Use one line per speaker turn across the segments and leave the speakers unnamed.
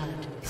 blood.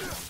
Yeah.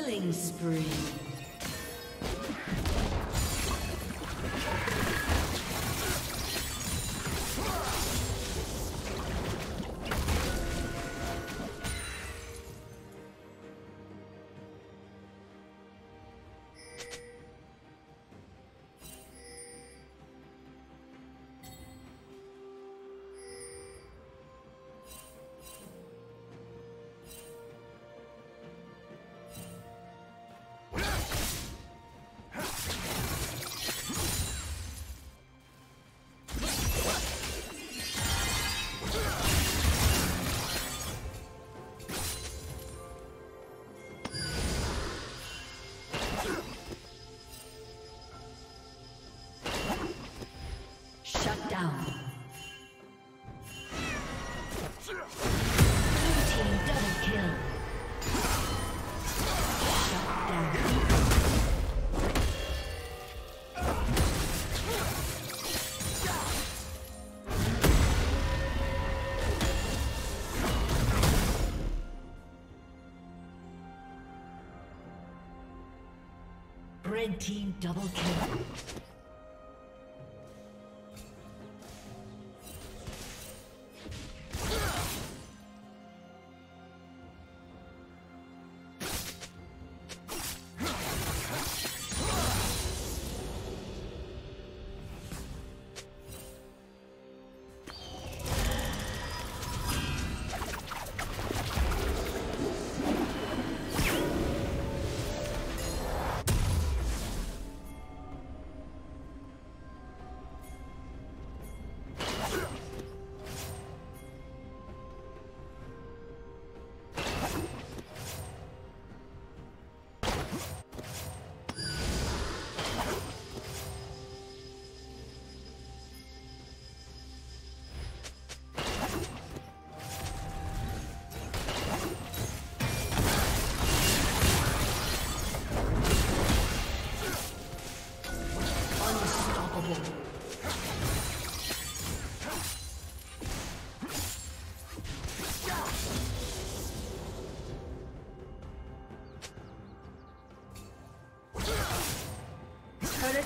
Killing spree. Team double kill.